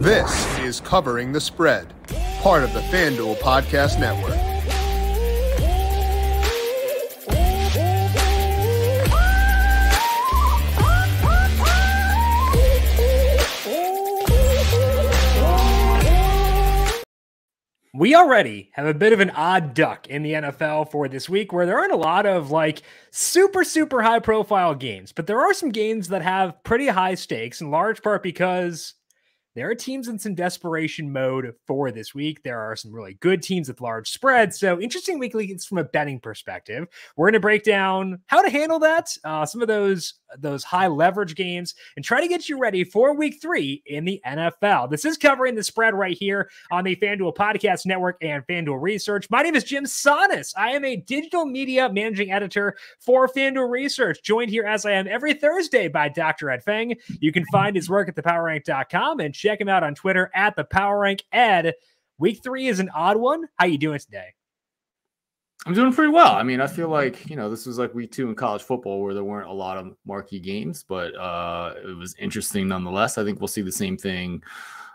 This is Covering the Spread, part of the FanDuel Podcast Network. We already have a bit of an odd duck in the NFL for this week where there aren't a lot of like super, super high profile games, but there are some games that have pretty high stakes in large part because there are teams in some desperation mode for this week. There are some really good teams with large spreads. So interesting weekly it's from a betting perspective. We're going to break down how to handle that, uh, some of those those high leverage games, and try to get you ready for Week Three in the NFL. This is covering the spread right here on the FanDuel Podcast Network and FanDuel Research. My name is Jim Sannes. I am a digital media managing editor for FanDuel Research, joined here as I am every Thursday by Dr. Ed Feng. You can find his work at thepowerrank.com and check him out on Twitter at the Power Ed. Week three is an odd one. How are you doing today? I'm doing pretty well. I mean, I feel like you know this was like week two in college football where there weren't a lot of marquee games, but uh, it was interesting nonetheless. I think we'll see the same thing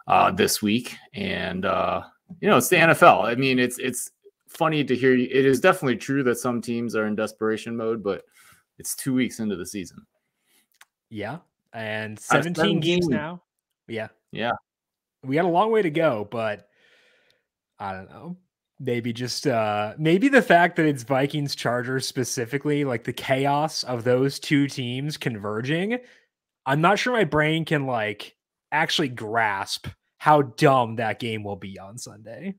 uh, this week, and uh, you know, it's the NFL. I mean, it's it's funny to hear. It is definitely true that some teams are in desperation mode, but it's two weeks into the season. Yeah, and 17, 17 games now. Yeah, yeah. We got a long way to go, but I don't know. Maybe just uh maybe the fact that it's Vikings Chargers specifically, like the chaos of those two teams converging. I'm not sure my brain can like actually grasp how dumb that game will be on Sunday.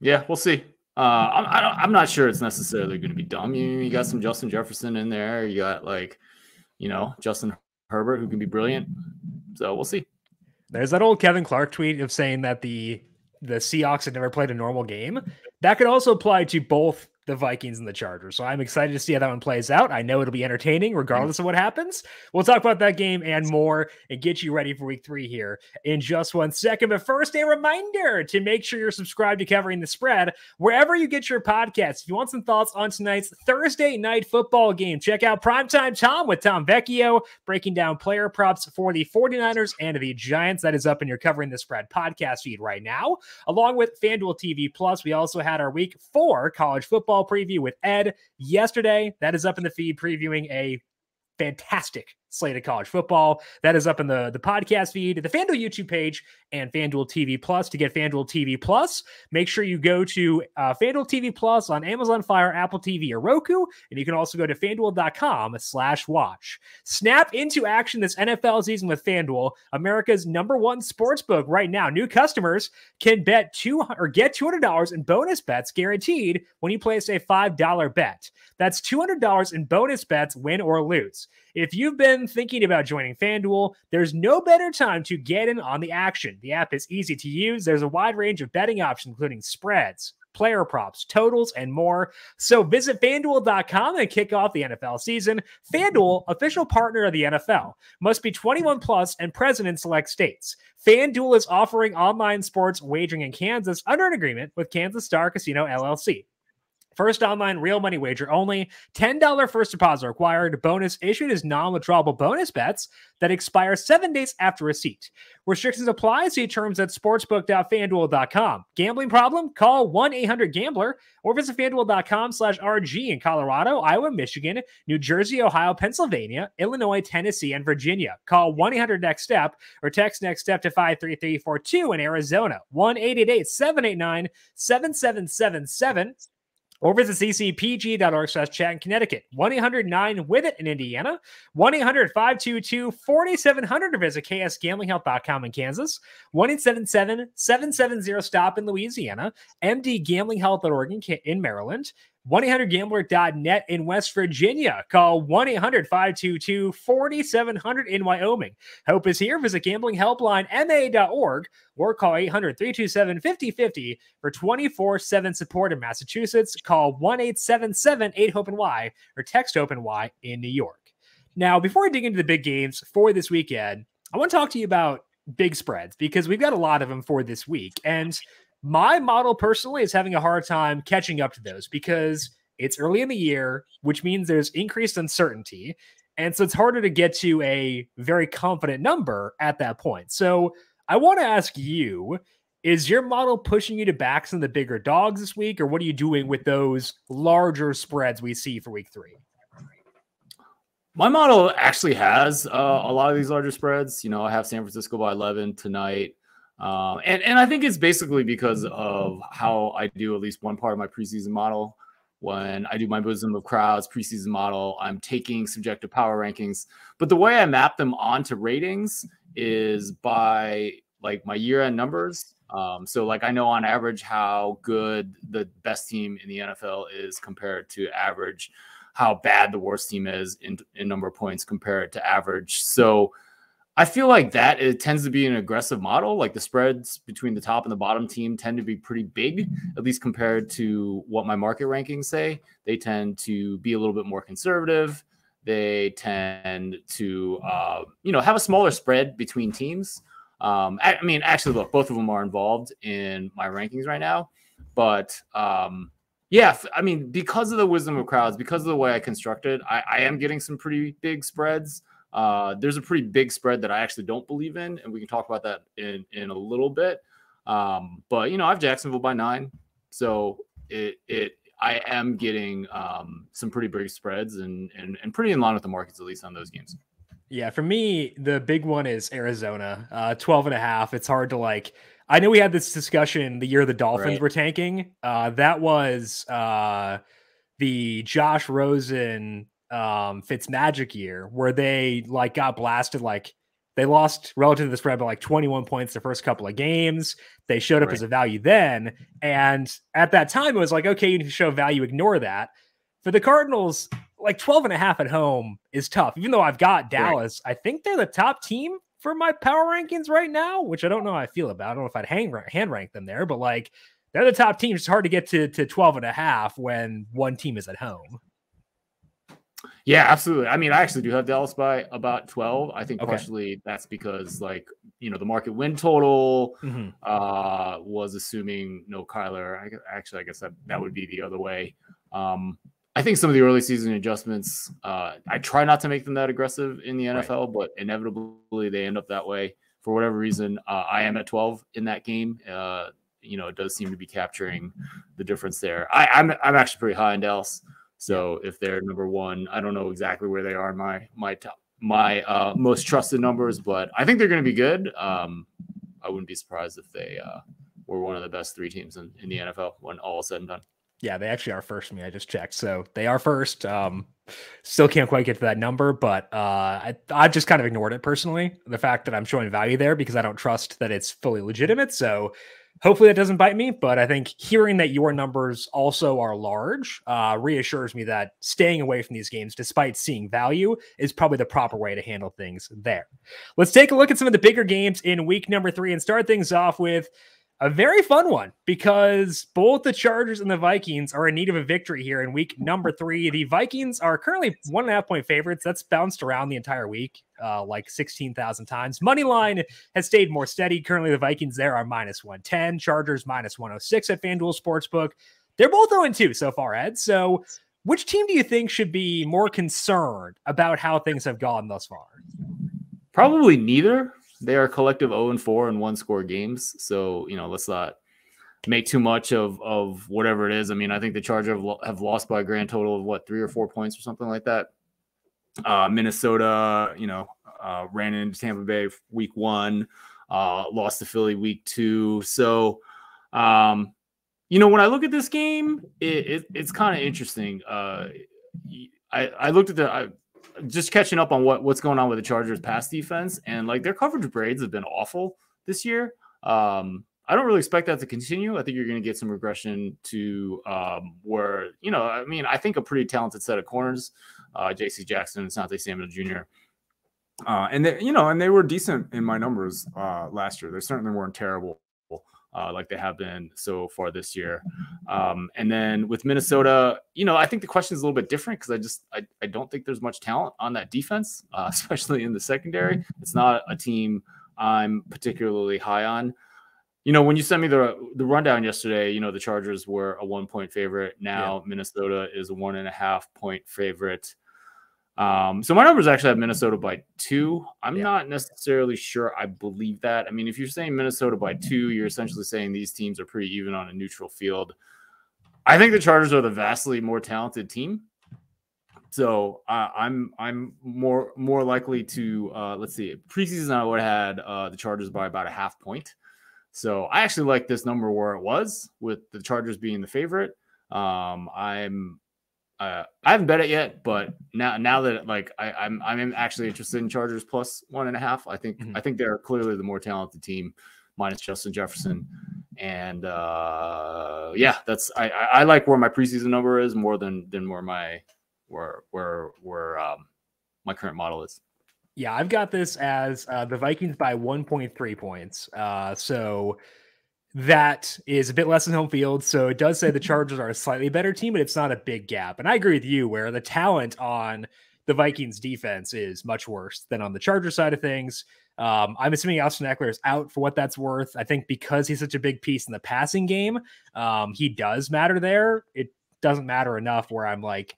Yeah, we'll see. Uh, I'm, I am not sure it's necessarily going to be dumb. You, you got some Justin Jefferson in there. You got like you know, Justin Herbert, who can be brilliant. So we'll see. There's that old Kevin Clark tweet of saying that the the Seahawks had never played a normal game. That could also apply to both the Vikings and the Chargers. So I'm excited to see how that one plays out. I know it'll be entertaining regardless of what happens. We'll talk about that game and more and get you ready for week three here in just one second. But first, a reminder to make sure you're subscribed to Covering the Spread wherever you get your podcasts. If you want some thoughts on tonight's Thursday night football game, check out Primetime Tom with Tom Vecchio breaking down player props for the 49ers and the Giants. That is up in your Covering the Spread podcast feed right now, along with FanDuel TV Plus. We also had our week four college football football preview with Ed yesterday. That is up in the feed previewing a fantastic slate of college football. That is up in the, the podcast feed, the FanDuel YouTube page, and FanDuel TV Plus. To get FanDuel TV Plus, make sure you go to uh, FanDuel TV Plus on Amazon Fire, Apple TV, or Roku. And you can also go to FanDuel.com slash watch. Snap into action this NFL season with FanDuel, America's number one sports book right now. New customers can bet two or get $200 in bonus bets guaranteed when you place a $5 bet. That's $200 in bonus bets, win or lose. If you've been thinking about joining FanDuel, there's no better time to get in on the action. The app is easy to use. There's a wide range of betting options, including spreads, player props, totals, and more. So visit fanduel.com and kick off the NFL season. FanDuel, official partner of the NFL, must be 21 plus and present in select states. FanDuel is offering online sports wagering in Kansas under an agreement with Kansas Star Casino LLC. First online real money wager only. $10 first deposit required. Bonus issued as non withdrawable bonus bets that expire seven days after receipt. Restrictions apply. See terms at sportsbook.fanduel.com. Gambling problem? Call 1 800 Gambler or visit fanduel.com slash RG in Colorado, Iowa, Michigan, New Jersey, Ohio, Pennsylvania, Illinois, Tennessee, and Virginia. Call 1 800 Next Step or text Next Step to 53342 in Arizona. 1 888 789 7777 or visit ccpg.org slash chat in Connecticut, 1-800-9-WITH-IT in Indiana, 1-800-522-4700 or visit ksgamblinghelp.com in Kansas, 1-877-770-STOP in Louisiana, mdgamblinghelp.org in, in Maryland, 1-800-GAMBLER.net in West Virginia. Call 1-800-522-4700 in Wyoming. Hope is here. Visit gamblinghelplinema.org or call 800-327-5050 for 24-7 support in Massachusetts. Call 1-877-8-HOPE-NY or text HOPE-NY in New York. Now, before I dig into the big games for this weekend, I want to talk to you about big spreads because we've got a lot of them for this week. And – my model personally is having a hard time catching up to those because it's early in the year, which means there's increased uncertainty. And so it's harder to get to a very confident number at that point. So I want to ask you is your model pushing you to back some of the bigger dogs this week, or what are you doing with those larger spreads we see for week three? My model actually has uh, a lot of these larger spreads. You know, I have San Francisco by 11 tonight. Um, and, and I think it's basically because of how I do at least one part of my preseason model. When I do my wisdom of crowds preseason model, I'm taking subjective power rankings. But the way I map them onto ratings is by like my year end numbers. Um, so like I know on average how good the best team in the NFL is compared to average, how bad the worst team is in, in number of points compared to average. So I feel like that it tends to be an aggressive model. Like the spreads between the top and the bottom team tend to be pretty big, at least compared to what my market rankings say. They tend to be a little bit more conservative. They tend to, uh, you know, have a smaller spread between teams. Um, I, I, mean, actually, look, both of them are involved in my rankings right now, but um, yeah, I mean, because of the wisdom of crowds, because of the way I constructed, I, I am getting some pretty big spreads. Uh, there's a pretty big spread that I actually don't believe in, and we can talk about that in in a little bit. Um, but you know, I have Jacksonville by nine, so it it I am getting um, some pretty big spreads and, and and pretty in line with the markets at least on those games. Yeah, for me, the big one is Arizona, uh, 12 and a half. It's hard to like. I know we had this discussion the year the Dolphins right. were tanking. Uh, that was uh, the Josh Rosen um Fitz Magic year where they like got blasted like they lost relative to the spread by like 21 points the first couple of games. They showed up right. as a value then. And at that time, it was like, okay, you need to show value, ignore that. For the Cardinals, like 12 and a half at home is tough. Even though I've got Dallas, right. I think they're the top team for my power rankings right now, which I don't know how I feel about. I don't know if I'd hang, hand rank them there, but like they're the top team. It's hard to get to, to 12 and a half when one team is at home. Yeah, absolutely. I mean, I actually do have Dallas by about 12. I think okay. partially that's because like, you know, the market win total mm-hmm. uh was assuming no Kyler. I actually I guess that that would be the other way. Um I think some of the early season adjustments, uh, I try not to make them that aggressive in the NFL, right. but inevitably they end up that way for whatever reason. Uh, I am at 12 in that game. Uh, you know, it does seem to be capturing the difference there. I, I'm I'm actually pretty high in Dallas. So if they're number one, I don't know exactly where they are in my my top my uh, most trusted numbers, but I think they're going to be good. Um, I wouldn't be surprised if they uh, were one of the best three teams in, in the NFL when all is said and done. Yeah, they actually are first me. I just checked, so they are first. Um, still can't quite get to that number, but uh, I I just kind of ignored it personally. The fact that I'm showing value there because I don't trust that it's fully legitimate. So Hopefully that doesn't bite me, but I think hearing that your numbers also are large uh, reassures me that staying away from these games, despite seeing value, is probably the proper way to handle things there. Let's take a look at some of the bigger games in week number three and start things off with a very fun one because both the Chargers and the Vikings are in need of a victory here in week number three. The Vikings are currently one and a half point favorites. That's bounced around the entire week, uh, like 16,000 times. Money line has stayed more steady. Currently, the Vikings there are minus 110, Chargers minus 106 at FanDuel Sportsbook. They're both 0 2 so far, Ed. So, which team do you think should be more concerned about how things have gone thus far? Probably neither. They are collective 0 and 4 in one score games. So, you know, let's not make too much of of whatever it is. I mean, I think the Chargers have, have lost by a grand total of what, three or four points or something like that. Uh, Minnesota, you know, uh, ran into Tampa Bay week one, uh, lost to Philly week two. So, um, you know, when I look at this game, it, it, it's kind of interesting. Uh, I, I looked at the, I, just catching up on what what's going on with the Chargers pass defense and like their coverage grades have been awful this year. Um, I don't really expect that to continue. I think you're going to get some regression to um, where you know, I mean, I think a pretty talented set of corners, uh, J.C. Jackson and Asante Samuel Jr. Uh, and they, you know, and they were decent in my numbers uh, last year. They certainly weren't terrible uh, like they have been so far this year. Um, and then with Minnesota, you know, I think the question is a little bit different because I just I, I don't think there's much talent on that defense, uh, especially in the secondary. It's not a team I'm particularly high on. You know, when you sent me the the rundown yesterday, you know the Chargers were a one point favorite. Now yeah. Minnesota is a one and a half point favorite. Um, so my numbers actually have Minnesota by two. I'm yeah. not necessarily sure I believe that. I mean, if you're saying Minnesota by two, you're essentially saying these teams are pretty even on a neutral field. I think the Chargers are the vastly more talented team. So uh, I'm I'm more more likely to uh, let's see preseason I would have had uh, the Chargers by about a half point. So I actually like this number where it was with the Chargers being the favorite. Um, I'm uh, I haven't bet it yet, but now now that like I, am I'm, I'm actually interested in Chargers plus one and a half. I think mm-hmm. I think they're clearly the more talented team, minus Justin Jefferson, and uh, yeah, that's I, I, I like where my preseason number is more than than where my where where where um, my current model is. Yeah, I've got this as uh, the Vikings by 1.3 points. Uh, so that is a bit less than home field. So it does say the Chargers are a slightly better team, but it's not a big gap. And I agree with you where the talent on the Vikings defense is much worse than on the Charger side of things. Um, I'm assuming Austin Ekeler is out for what that's worth. I think because he's such a big piece in the passing game, um, he does matter there. It doesn't matter enough where I'm like,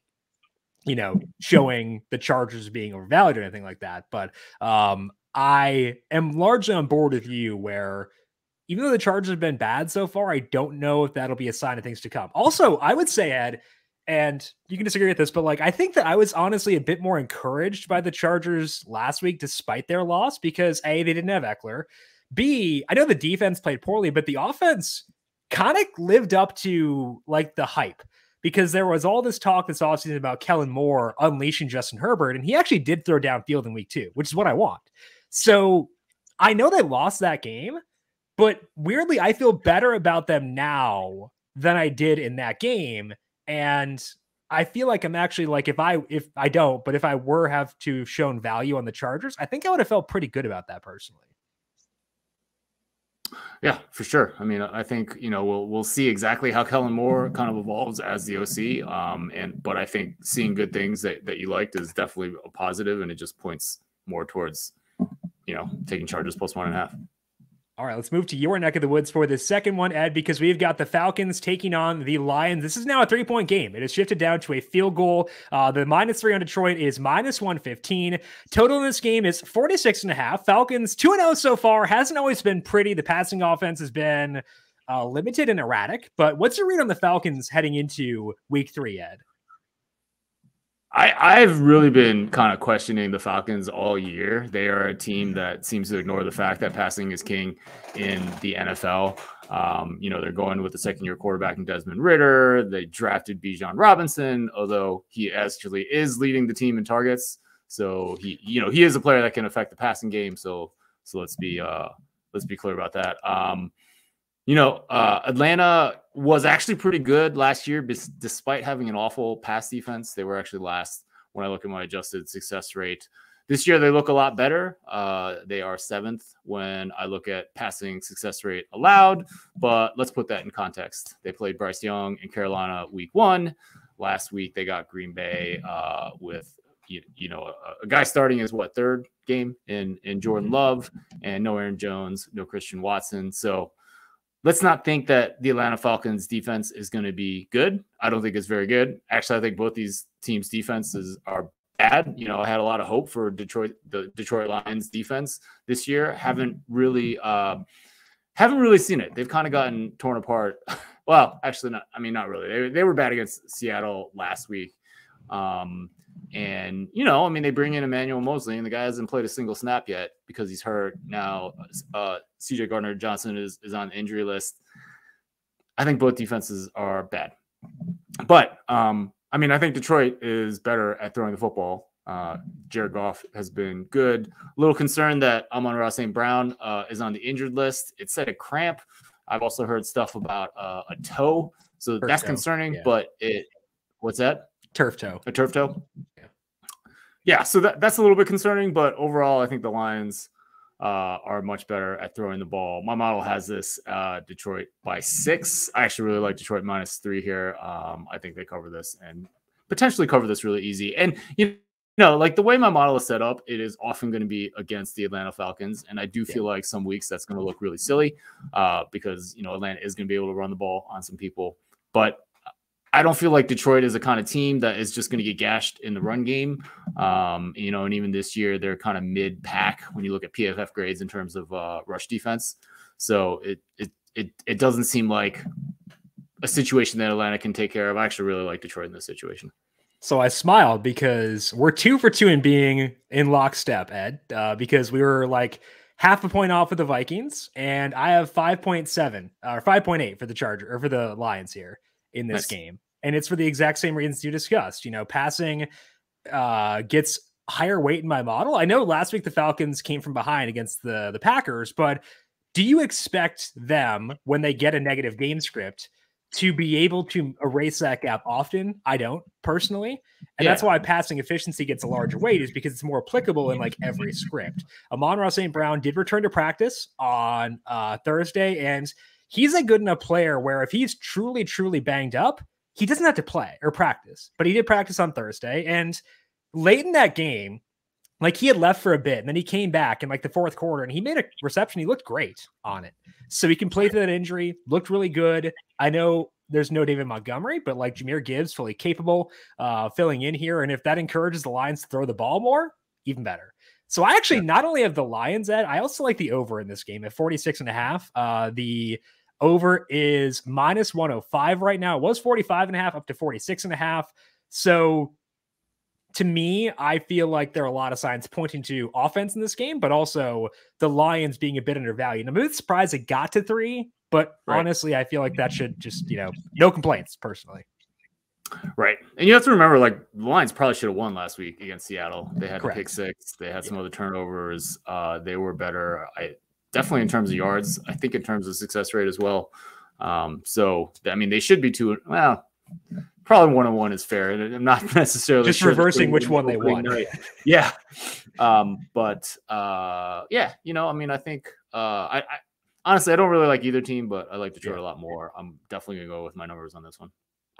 you know, showing the Chargers being overvalued or anything like that. But um, I am largely on board with you where even though the Chargers have been bad so far, I don't know if that'll be a sign of things to come. Also, I would say, Ed, and you can disagree with this, but like I think that I was honestly a bit more encouraged by the Chargers last week, despite their loss, because A, they didn't have Ekeler. B, I know the defense played poorly, but the offense kind of lived up to like the hype because there was all this talk this offseason about Kellen Moore unleashing Justin Herbert, and he actually did throw downfield in week two, which is what I want. So I know they lost that game, but weirdly, I feel better about them now than I did in that game. And I feel like I'm actually like if I if I don't, but if I were have to shown value on the Chargers, I think I would have felt pretty good about that personally. Yeah, for sure. I mean, I think you know we'll we'll see exactly how Kellen Moore kind of evolves as the OC. Um, and but I think seeing good things that that you liked is definitely a positive, and it just points more towards you know taking Chargers plus one and a half. All right, let's move to your neck of the woods for the second one, Ed, because we've got the Falcons taking on the Lions. This is now a three point game. It has shifted down to a field goal. Uh, the minus three on Detroit is minus 115. Total in this game is 46 and a half. Falcons 2 0 so far. Hasn't always been pretty. The passing offense has been uh, limited and erratic. But what's your read on the Falcons heading into week three, Ed? I, I've really been kind of questioning the Falcons all year. They are a team that seems to ignore the fact that passing is king in the NFL. Um, you know, they're going with the second year quarterback in Desmond Ridder. They drafted Bijan Robinson, although he actually is leading the team in targets. So he, you know, he is a player that can affect the passing game. So, so let's be, uh, let's be clear about that. Um, you know, uh, Atlanta was actually pretty good last year, despite having an awful pass defense. They were actually last when I look at my adjusted success rate. This year, they look a lot better. Uh, they are seventh when I look at passing success rate allowed. But let's put that in context. They played Bryce Young in Carolina week one. Last week, they got Green Bay uh, with you, you know a, a, guy starting his what third game in in Jordan Love and no Aaron Jones, no Christian Watson. So let's not think that the Atlanta Falcons defense is going to be good. I don't think it's very good. Actually, I think both these teams' defenses are bad. You know, I had a lot of hope for Detroit, the Detroit Lions defense this year. Haven't really, uh, haven't really seen it. They've kind of gotten torn apart. well, actually, not. I mean, not really. They, they were bad against Seattle last week. Um, and, you know, I mean, they bring in Emmanuel Moseley, and the guy hasn't played a single snap yet because he's hurt. Now, uh, CJ Gardner Johnson is, is on the injury list. I think both defenses are bad. But, um, I mean, I think Detroit is better at throwing the football. Uh, Jared Goff has been good. A little concerned that Amon-Ra St. Brown uh, is on the injured list. It said a cramp. I've also heard stuff about uh, a toe. So that's toe. concerning, yeah. but it, what's that? Turf toe. A turf toe? Yeah. So that, that's a little bit concerning, but overall, I think the Lions uh, are much better at throwing the ball. My model has this uh, Detroit by six. I actually really like Detroit minus three here. Um, I think they cover this and potentially cover this really easy. And you know, like the way my model is set up, it is often going to be against the Atlanta Falcons, and I do feel yeah. like some weeks that's going to look really silly uh, because you know Atlanta is going to be able to run the ball on some people. But I don't feel like Detroit is the kind of team that is just going to get gashed in the run game. Um, you know, and even this year they're kind of mid pack when you look at PFF grades in terms of uh, rush defense. So it it it it doesn't seem like a situation that Atlanta can take care of. I actually really like Detroit in this situation. So I smiled because we're two for two in being in lockstep, Ed, uh, because we were like half a point off with the Vikings, and I have 5.7 or 5.8 for the Charger or for the Lions here in this nice. game. And it's for the exact same reasons you discussed. You know, passing uh, gets higher weight in my model. I know last week the Falcons came from behind against the the Packers, but do you expect them when they get a negative game script to be able to erase that gap often. I don't personally. And yeah. that's why passing efficiency gets a larger weight, is because it's more applicable in like every script. Amon-Ra St. Brown did return to practice on uh, Thursday, and he's a good enough player where if he's truly, truly banged up, he doesn't have to play or practice. But he did practice on Thursday. And late in that game, like he had left for a bit and then he came back in like the fourth quarter and he made a reception. He looked great on it. So he can play through that injury, looked really good. I know there's no David Montgomery, but like Jahmyr Gibbs, fully capable, uh, filling in here. And if that encourages the Lions to throw the ball more, even better. So I actually not only have the Lions at, I also like the over in this game at 46 and a half. Uh, the over is minus 105 right now. It was 45 and a half up to 46 and a half. So to me, I feel like there are a lot of signs pointing to offense in this game, but also the Lions being a bit undervalued. I'm a bit surprised it got to three, but right. honestly, I feel like that should just, you know, no complaints personally. Right. And you have to remember, like, the Lions probably should have won last week against Seattle. They had Correct. pick six, they had some yeah. other turnovers. Uh, they were better. I definitely in terms of yards, I think in terms of success rate as well. Um, so, I mean, they should be two. Well, probably one on one is fair. I'm not necessarily just sure reversing which one they won. Yeah. Um, but uh, yeah, you know, I mean, I think uh, I, I, honestly I don't really like either team, but I like Detroit yeah. a lot more. I'm definitely gonna go with my numbers on this one.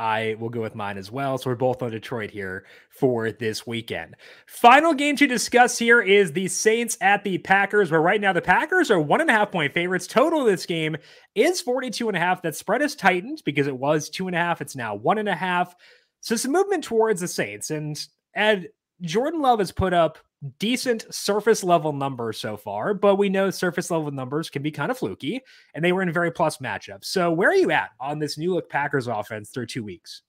I will go with mine as well. So we're both on Detroit here for this weekend. Final game to discuss here is the Saints at the Packers, where right now the Packers are one and a half point favorites. Total of this game is 42 and a half. That spread is tightened because it was two and a half. It's now one and a half. So some movement towards the Saints. And Ed, Jordan Love has put up decent surface level numbers so far, but we know surface level numbers can be kind of fluky, and they were in very plus matchups. So, where are you at on this new look Packers offense through two weeks?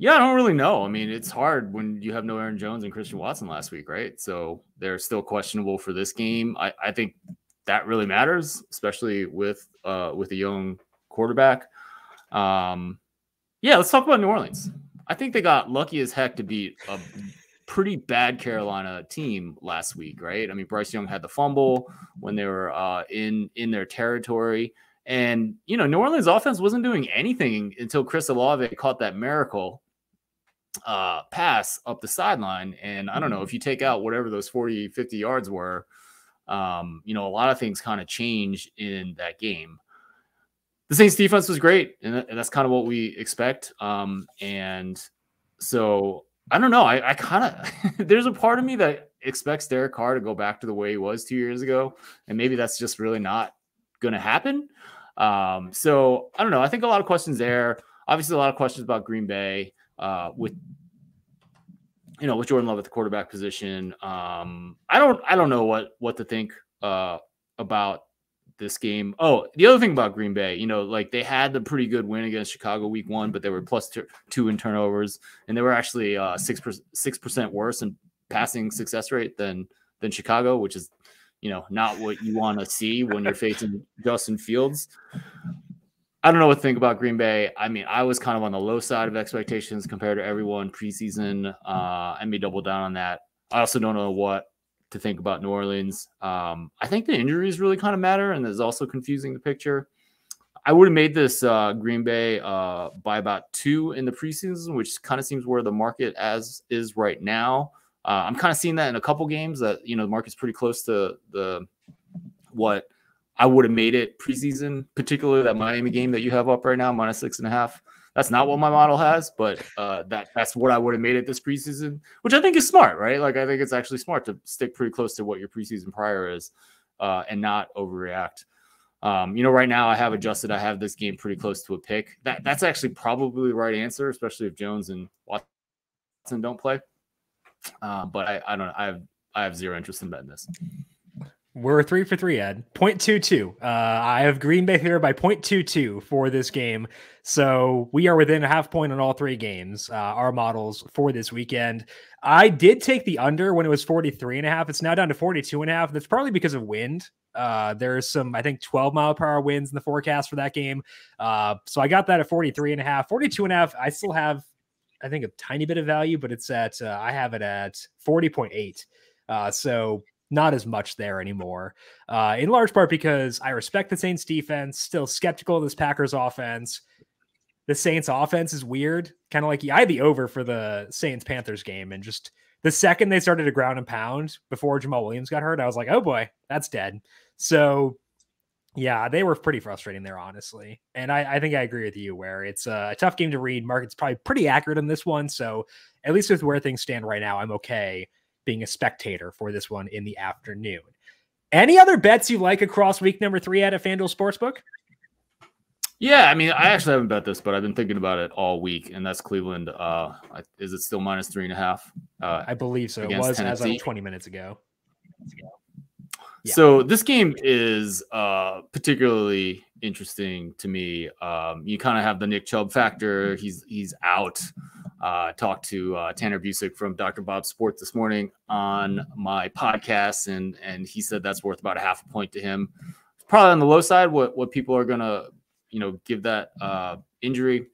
Yeah, I don't really know. I mean, it's hard when you have no Aaron Jones and Christian Watson last week, right? So they're still questionable for this game. I, I think that really matters, especially with uh, with a young quarterback. Um, yeah, let's talk about New Orleans. I think they got lucky as heck to beat a pretty bad Carolina team last week, right? I mean, Bryce Young had the fumble when they were uh, in in their territory, and you know, New Orleans offense wasn't doing anything until Chris Olave caught that miracle uh, pass up the sideline. And I don't know if you take out whatever those 40, 50 yards were, um, you know, a lot of things kind of change in that game. The Saints defense was great, and that's kind of what we expect. Um, and so I don't know. I, I kind of there's a part of me that expects Derek Carr to go back to the way he was two years ago, and maybe that's just really not going to happen. Um, so I don't know. I think a lot of questions there. Obviously, a lot of questions about Green Bay uh, with you know with Jordan Love at the quarterback position. Um, I don't I don't know what what to think uh, about this game. Oh, the other thing about Green Bay, you know, like they had the pretty good win against Chicago week one, but they were plus two, two in turnovers, and they were actually uh, six six percent worse in passing success rate than than Chicago, which is you know not what you want to see when you're facing Justin Fields. I don't know what to think about Green Bay. I mean, I was kind of on the low side of expectations compared to everyone preseason. Uh, I may double down on that. I also don't know what to think about New Orleans. Um, I think the injuries really kind of matter, and is also confusing the picture. I would have made this uh, Green Bay uh, by about two in the preseason, which kind of seems where the market as is right now. Uh, I'm kind of seeing that in a couple games that you know the market's pretty close to the what I would have made it preseason, particularly that Miami game that you have up right now, minus six and a half. That's not what my model has, but uh, that that's what I would have made it this preseason, which I think is smart, right? Like I think it's actually smart to stick pretty close to what your preseason prior is, uh, and not overreact. Um, you know, right now I have adjusted. I have this game pretty close to a pick. That that's actually probably the right answer, especially if Jones and Watson don't play. Uh, but I, I don't. I have I have zero interest in betting this. We're three for three, Ed. 0.22. Uh, I have Green Bay here by 0.22 for this game. So we are within a half point on all three games, uh, our models for this weekend. I did take the under when it was 43 and a half. It's now down to 42 and a half. That's probably because of wind. Uh, there's some, I think, 12 mile per hour winds in the forecast for that game. Uh, so I got that at 43 and a half, 42 and a half. I still have, I think, a tiny bit of value, but it's at, uh, I have it at 40.8. Uh, so not as much there anymore. Uh, in large part because I respect the Saints defense, still skeptical of this Packers offense. The Saints offense is weird, kind of like I had the over for the Saints Panthers game, and just the second they started to ground and pound before Jamaal Williams got hurt, I was like, oh boy, that's dead. So yeah, they were pretty frustrating there, honestly. And I, I think I agree with you where it's a tough game to read. Market's probably pretty accurate on this one. So at least with where things stand right now, I'm okay being a spectator for this one in the afternoon. Any other bets you like across week number three at a FanDuel Sportsbook? Yeah, I mean, I actually haven't bet this, but I've been thinking about it all week, and that's Cleveland. Uh, is it still minus three and a half? Uh, I believe so. It was Tennessee. as of 20 minutes ago. Yeah. So this game is uh, particularly interesting to me. Um, you kind of have the Nick Chubb factor. He's he's out. Uh, talked to uh, Tanner Busick from Dr. Bob Sports this morning on my podcast, and and he said that's worth about a half a point to him. Probably on the low side, what what people are gonna you know give that uh, injury.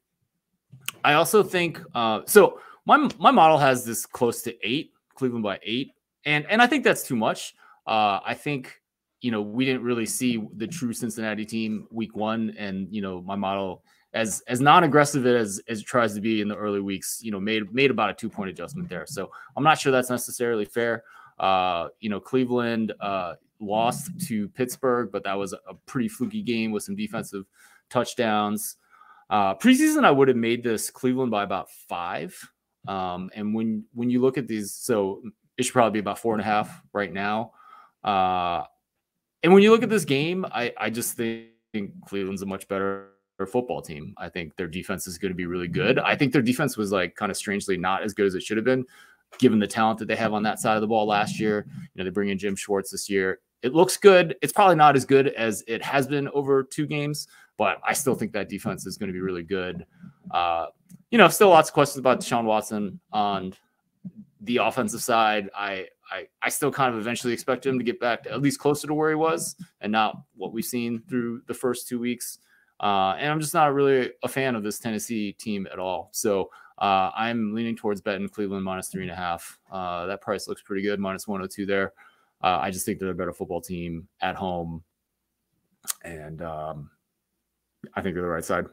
I also think uh, so. My my model has this close to eight, Cleveland by eight, and and I think that's too much. Uh, I think you know we didn't really see the true Cincinnati team week one, and you know my model as as non-aggressive as as it tries to be in the early weeks, you know, made made about a two point adjustment there. So I'm not sure that's necessarily fair. Uh, you know, Cleveland uh, lost to Pittsburgh, but that was a pretty fluky game with some defensive touchdowns. Uh, preseason, I would have made this Cleveland by about five. Um, and when when you look at these, so it should probably be about four and a half right now. Uh, and when you look at this game, I I just think Cleveland's a much better football team. I think their defense is going to be really good. I think their defense was like kind of strangely not as good as it should have been, given the talent that they have on that side of the ball last year. You know, they bring in Jim Schwartz this year. It looks good. It's probably not as good as it has been over two games, but I still think that defense is going to be really good. Uh, you know, still lots of questions about Deshaun Watson on the offensive side. I I, I still kind of eventually expect him to get back to at least closer to where he was and not what we've seen through the first two weeks. Uh, and I'm just not really a fan of this Tennessee team at all. So uh, I'm leaning towards betting Cleveland minus three and a half. Uh, that price looks pretty good, minus 102 there. Uh, I just think they're a better football team at home. And um, I think they're the right side.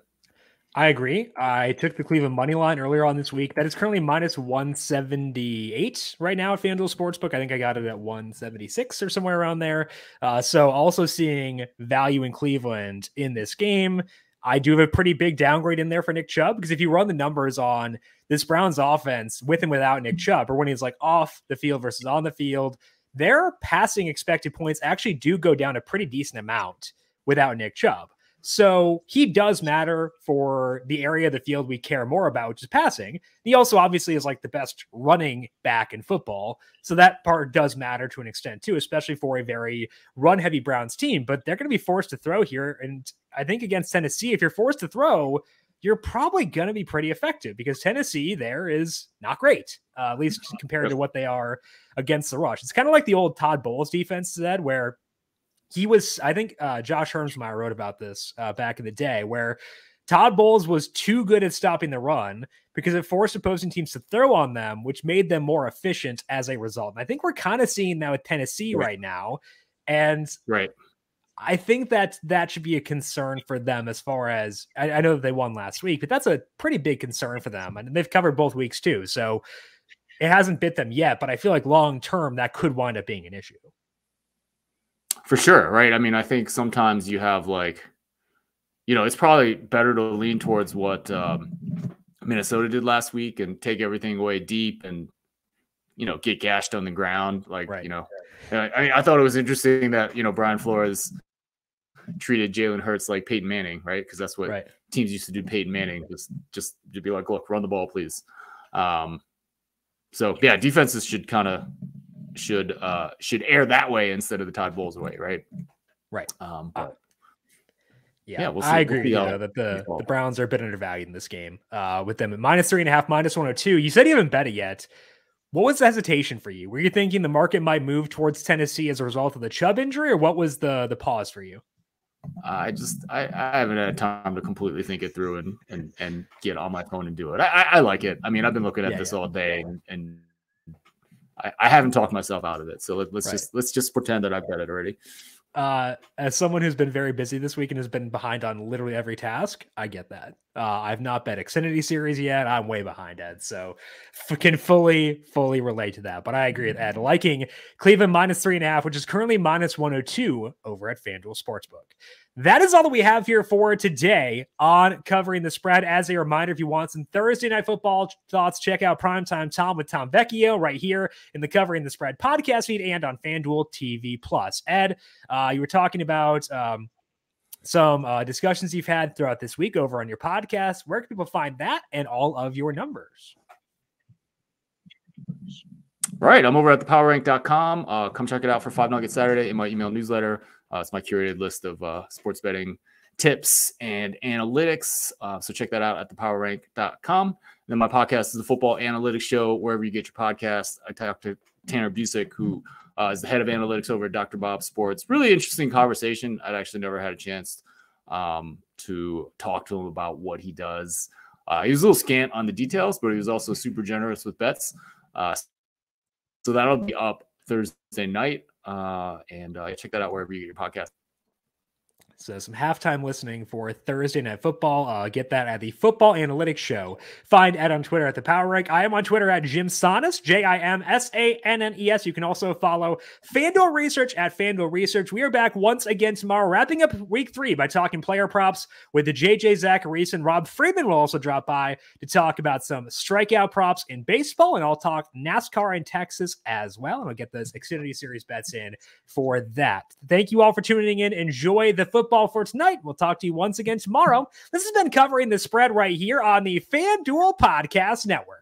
I agree. I took the Cleveland money line earlier on this week. That is currently minus 178 right now at FanDuel Sportsbook. I think I got it at 176 or somewhere around there. Uh, so also seeing value in Cleveland in this game. I do have a pretty big downgrade in there for Nick Chubb because if you run the numbers on this Browns offense with and without Nick Chubb, or when he's like off the field versus on the field, their passing expected points actually do go down a pretty decent amount without Nick Chubb. So he does matter for the area of the field we care more about, which is passing. He also obviously is like the best running back in football. So that part does matter to an extent too, especially for a very run heavy Browns team. But they're going to be forced to throw here. And I think against Tennessee, if you're forced to throw, you're probably going to be pretty effective because Tennessee there is not great, uh, at least compared to what they are against the rush. It's kind of like the old Todd Bowles defense, said, where he was, I think uh, Josh Hermsmeyer wrote about this uh, back in the day, where Todd Bowles was too good at stopping the run because it forced opposing teams to throw on them, which made them more efficient as a result. And I think we're kind of seeing that with Tennessee right, right now. And right. I think that that should be a concern for them as far as I, I know that they won last week, but that's a pretty big concern for them. And they've covered both weeks too. So it hasn't bit them yet, but I feel like long term that could wind up being an issue. For sure, right? I mean, I think sometimes you have like, you know, it's probably better to lean towards what um, Minnesota did last week and take everything away deep and, you know, get gashed on the ground. Like, right. you know, I, mean, I thought it was interesting that, you know, Brian Flores treated Jalen Hurts like Peyton Manning, right? Because that's what Right. teams used to do. Peyton Manning just just to be like, look, run the ball, please. Um, so yeah, defenses should kind of should uh should air that way instead of the Todd Bowles way, right? Right. Um, Uh, but Yeah, Yeah, we'll see- I we'll agree with you though, that the, the Browns are a bit undervalued in this game. Uh, with them at minus three and a half, minus one hundred two. You said you haven't bet it yet. What was the hesitation for you? Were you thinking the market might move towards Tennessee as a result of the Chubb injury, or what was the the pause for you? I just I, I haven't had time to completely think it through and and and get on my phone and do it. I, I, I like it. I mean, I've been looking at Yeah, this yeah. all day and, and I, I haven't talked myself out of it. So let, let's Right. just let's just pretend that I've got it already. Uh, as someone who's been very busy this week and has been behind on literally every task, I get that. Uh, I've not bet Xfinity Series yet. I'm way behind Ed, so f- can fully, fully relate to that. But I agree with Ed. Liking Cleveland minus three and a half, which is currently minus 102 over at FanDuel Sportsbook. That is all that we have here for today on covering the spread. As a reminder, if you want some Thursday night football thoughts, check out Primetime Tom with Tom Vecchio right here in the Covering the Spread podcast feed and on FanDuel TV Plus. Ed, uh, you were talking about um, some uh, discussions you've had throughout this week over on your podcast. Where can people find that and all of your numbers? Right. I'm over at thepowerrank.com. Uh, come check it out for Five Nuggets Saturday in my email newsletter. Uh, it's my curated list of uh, sports betting tips and analytics. Uh, so check that out at thepowerrank.com. Then my podcast is the Football Analytics Show, wherever you get your podcast. I talked to Tanner Busick, who uh, is the head of analytics over at Dr. Bob Sports. Really interesting conversation. I'd actually never had a chance um, to talk to him about what he does. Uh, he was a little scant on the details, but he was also super generous with bets. So that'll be up Thursday night. Uh, and uh, check that out wherever you get your podcast. So some halftime listening for Thursday night football. Uh, get that at the Football Analytics Show. Find Ed on Twitter at the Power Rank. I am on Twitter at Jim Sannes, J I M S A N N E S. You can also follow FanDuel Research at FanDuel Research. We are back once again tomorrow, wrapping up week three by talking player props with the JJ Zachariason. and Rob Freeman will also drop by to talk about some strikeout props in baseball, and I'll talk NASCAR in Texas as well. And I'll get those Xfinity Series bets in for that. Thank you all for tuning in. Enjoy the football for tonight. We'll talk to you once again tomorrow. This has been covering the spread right here on the FanDuel Podcast Network.